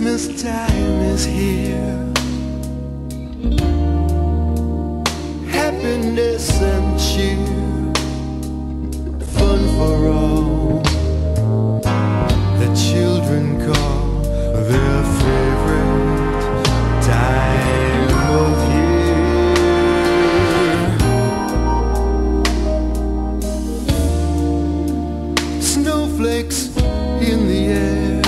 Christmas time is here. Happiness and cheer. Fun for all. The children call their favorite time of year. Snowflakes in the air.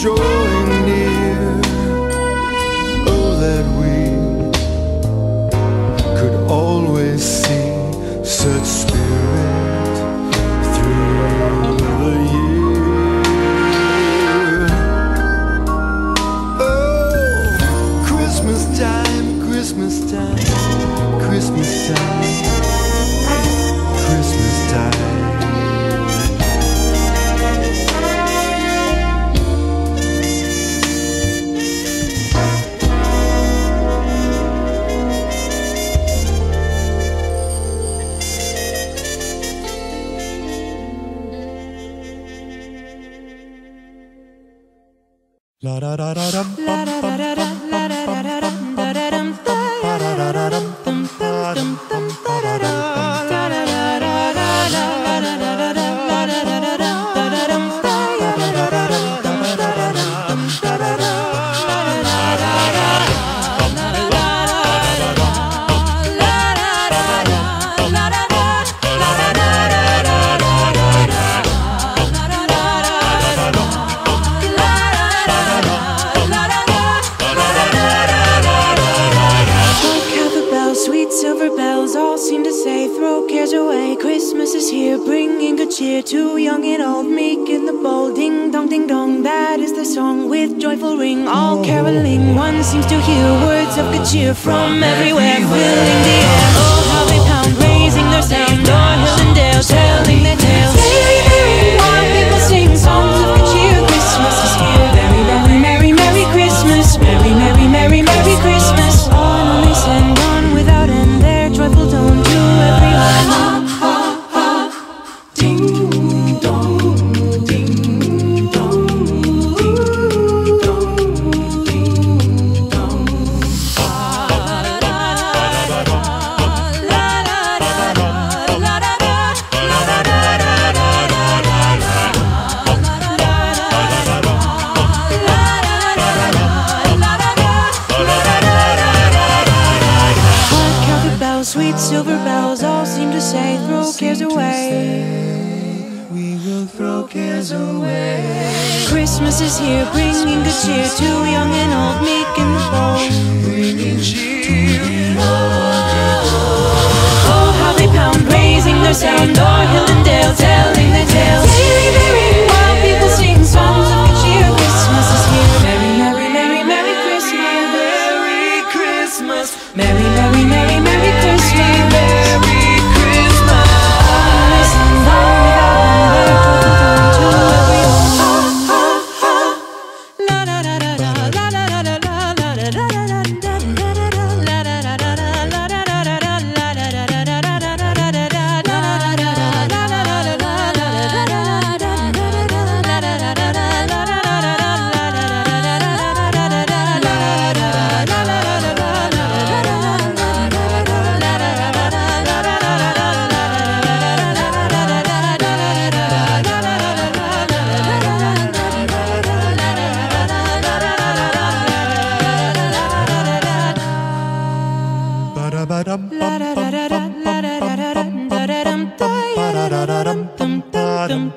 drawing near. Oh, that we could always see such spirit through the year. Oh, Christmas time, Christmas time, Christmas time, La da da da dum bringing good cheer to young and old, meek and the bold. Ding dong, ding dong, that is the song with joyful ring, all caroling. One seems to hear words of good cheer from everywhere, filling the air. Oh, how they pound, raising their sound, o'er hill and dale, telling their tales. How sweet silver bells all seem to say, throw cares away. We will throw cares away. Christmas is here, bringing good cheer to young and old, meek and the bold. Bringing cheer. Oh, how they pound, raising their sound, o'er hill and dale, telling the tales. Gaily they wild people sing songs of good cheer. Christmas is here. Merry, merry, merry, merry Christmas. Merry Christmas. Merry, merry.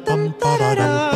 dum da da dum.